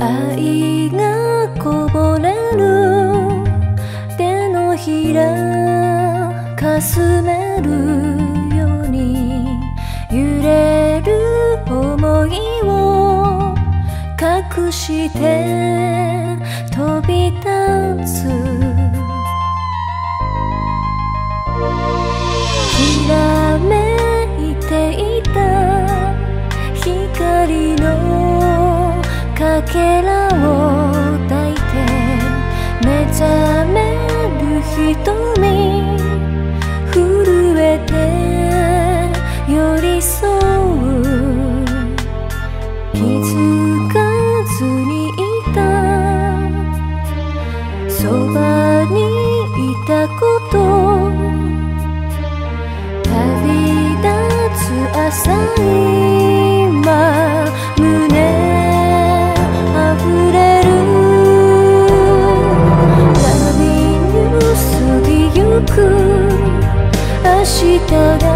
愛がこぼれる。手のひらかすめるように揺れる想いを隠して飛び立つ。きらめいていた光のけらを抱いて目覚める瞳震えて寄り添う。気づかずにいたそばにいたこと。旅立つ朝今波に過ぎゆく明日が